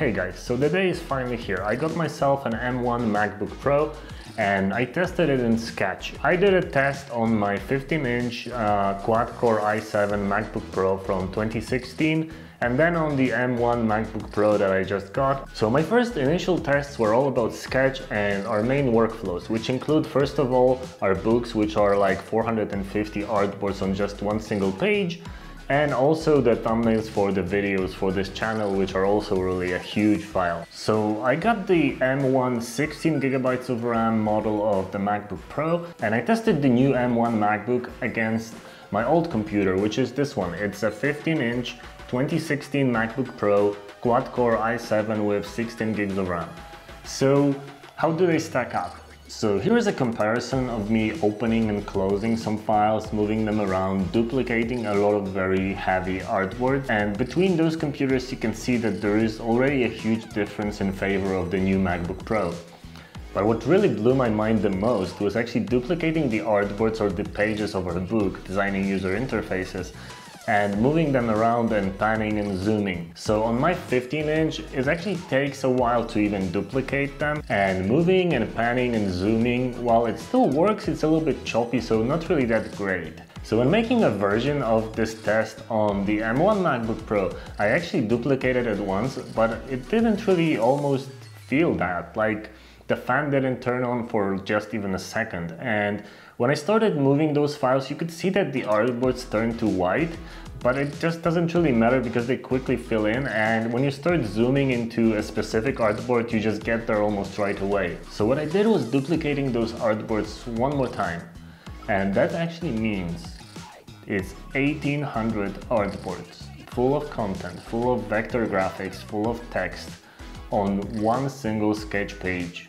Hey guys, so the day is finally here. I got myself an M1 MacBook Pro and I tested it in Sketch. I did a test on my 15-inch uh, quad-core i7 MacBook Pro from 2016 and then on the M1 MacBook Pro that I just got. So my first initial tests were all about Sketch and our main workflows, which include first of all our books, which are like 450 artboards on just one single page, and also the thumbnails for the videos for this channel which are also really a huge file. So I got the M1 16 gigabytes of RAM model of the MacBook Pro and I tested the new M1 MacBook against my old computer which is this one. It's a 15 inch 2016 MacBook Pro quad-core i7 with 16 gigs of RAM. So how do they stack up? So here's a comparison of me opening and closing some files, moving them around, duplicating a lot of very heavy artwork. And between those computers you can see that there is already a huge difference in favor of the new MacBook Pro. But what really blew my mind the most was actually duplicating the artboards or the pages of our book, designing user interfaces, and moving them around and panning and zooming. So on my 15 inch, it actually takes a while to even duplicate them and moving and panning and zooming, while it still works, it's a little bit choppy, so not really that great. So when making a version of this test on the M1 MacBook Pro, I actually duplicated it once, but it didn't really almost feel that. Like the fan didn't turn on for just even a second. And when I started moving those files, you could see that the artboards turned to white, but it just doesn't really matter because they quickly fill in and when you start zooming into a specific artboard, you just get there almost right away. So what I did was duplicating those artboards one more time. And that actually means it's 1800 artboards full of content, full of vector graphics, full of text on one single sketch page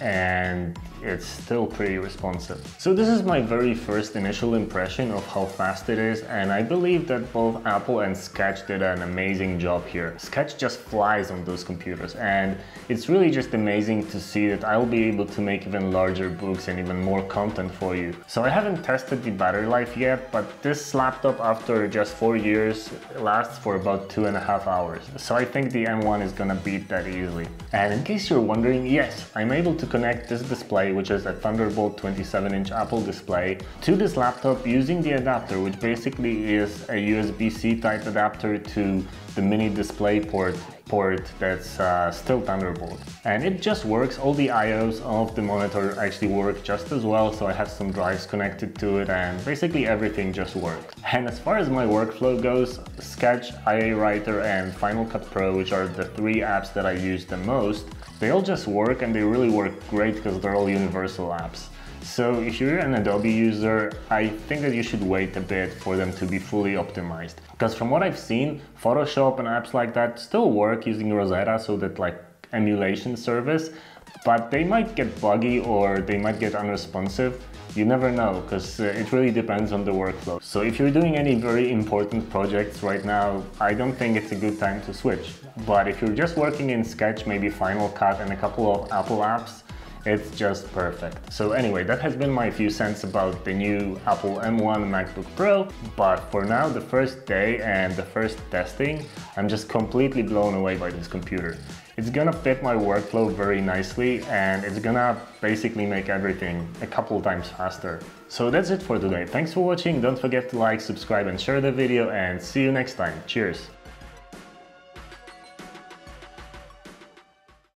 and it's still pretty responsive. So this is my very first initial impression of how fast it is and I believe that both Apple and Sketch did an amazing job here. Sketch just flies on those computers and it's really just amazing to see that I'll be able to make even larger books and even more content for you. So I haven't tested the battery life yet but this laptop after just four years lasts for about two and a half hours. So I think the M1 is gonna beat that easily. And in case you're wondering, yes, I'm able to connect this display, which is a Thunderbolt 27-inch Apple display, to this laptop using the adapter, which basically is a USB-C type adapter to the mini display port port that's uh, still Thunderbolt. And it just works, all the IOs of the monitor actually work just as well, so I have some drives connected to it and basically everything just works. And as far as my workflow goes, Sketch, IA Writer and Final Cut Pro, which are the three apps that I use the most, they all just work and they really work great because they're all universal apps. So if you're an Adobe user, I think that you should wait a bit for them to be fully optimized. Because from what I've seen, Photoshop and apps like that still work using Rosetta, so that like emulation service, but they might get buggy or they might get unresponsive. You never know, because uh, it really depends on the workflow. So if you're doing any very important projects right now, I don't think it's a good time to switch. But if you're just working in Sketch, maybe Final Cut and a couple of Apple apps, it's just perfect. So anyway, that has been my few cents about the new Apple M1 MacBook Pro. But for now, the first day and the first testing, I'm just completely blown away by this computer. It's gonna fit my workflow very nicely and it's gonna basically make everything a couple times faster. So that's it for today. Thanks for watching. Don't forget to like, subscribe and share the video and see you next time. Cheers!